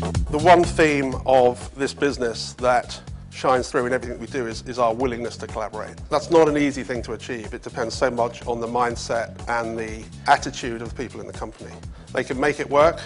The one theme of this business that shines through in everything we do is, is our willingness to collaborate. That's not an easy thing to achieve. It depends so much on the mindset and the attitude of the people in the company. They can make it work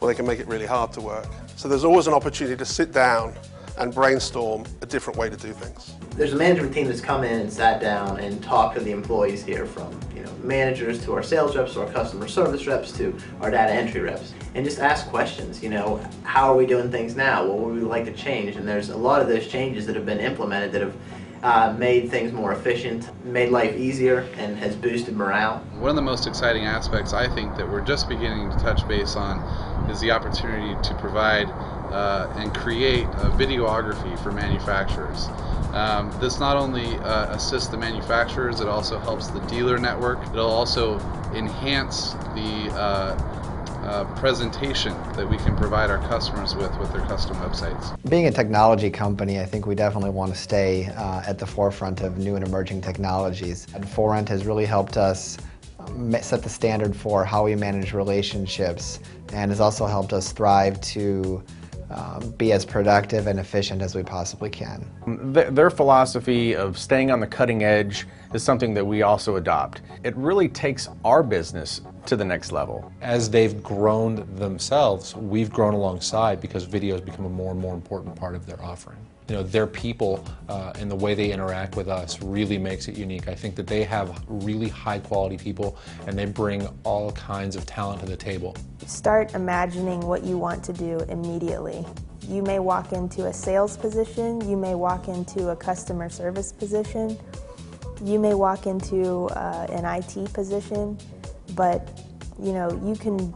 or they can make it really hard to work. So there's always an opportunity to sit down and brainstorm a different way to do things. There's a management team that's come in and sat down and talked to the employees here from you know managers to our sales reps to our customer service reps to our data entry reps and just ask questions. You know, how are we doing things now? What would we like to change? And there's a lot of those changes that have been implemented that have uh, made things more efficient, made life easier, and has boosted morale. One of the most exciting aspects I think that we're just beginning to touch base on is the opportunity to provide uh, and create a videography for manufacturers. Um, this not only uh, assists the manufacturers, it also helps the dealer network. It'll also enhance the uh, presentation that we can provide our customers with with their custom websites. Being a technology company, I think we definitely want to stay uh, at the forefront of new and emerging technologies. And ForRent has really helped us um, set the standard for how we manage relationships and has also helped us thrive to um, be as productive and efficient as we possibly can. Their philosophy of staying on the cutting edge is something that we also adopt. It really takes our business to the next level. As they've grown themselves, we've grown alongside because video has become a more and more important part of their offering. You know, their people uh, and the way they interact with us really makes it unique. I think that they have really high quality people and they bring all kinds of talent to the table. Start imagining what you want to do immediately. You may walk into a sales position, you may walk into a customer service position, you may walk into uh, an IT position, but you know, you can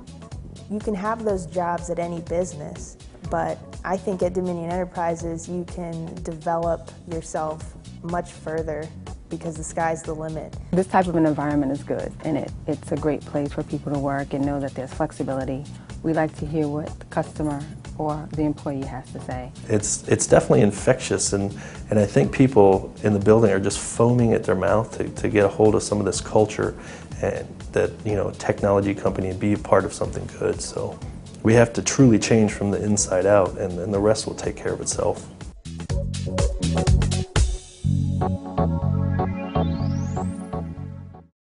you can have those jobs at any business, but I think at Dominion Enterprises you can develop yourself much further because the sky's the limit. This type of an environment is good and it, it's a great place for people to work and know that there's flexibility. We like to hear what the customer or the employee has to say. It's, it's definitely infectious and, and I think people in the building are just foaming at their mouth to, to get a hold of some of this culture and that you know technology company and be a part of something good. So we have to truly change from the inside out and, and the rest will take care of itself.